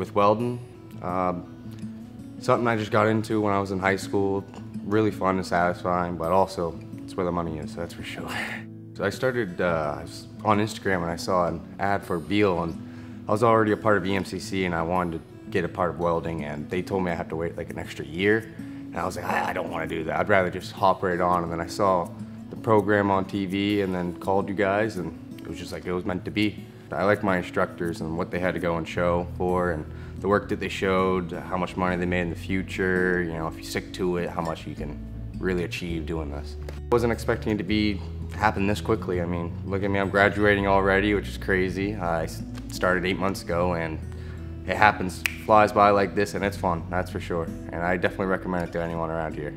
with welding. Um, something I just got into when I was in high school. Really fun and satisfying, but also it's where the money is, so that's for sure. So I started uh, on Instagram and I saw an ad for Beal and I was already a part of EMCC and I wanted to get a part of welding and they told me I have to wait like an extra year. And I was like, I, I don't want to do that. I'd rather just hop right on. And then I saw the program on TV and then called you guys and was just like it was meant to be. I like my instructors and what they had to go and show for and the work that they showed, how much money they made in the future, you know, if you stick to it, how much you can really achieve doing this. I wasn't expecting it to be happen this quickly. I mean, look at me, I'm graduating already, which is crazy. I started eight months ago and it happens, flies by like this and it's fun, that's for sure. And I definitely recommend it to anyone around here.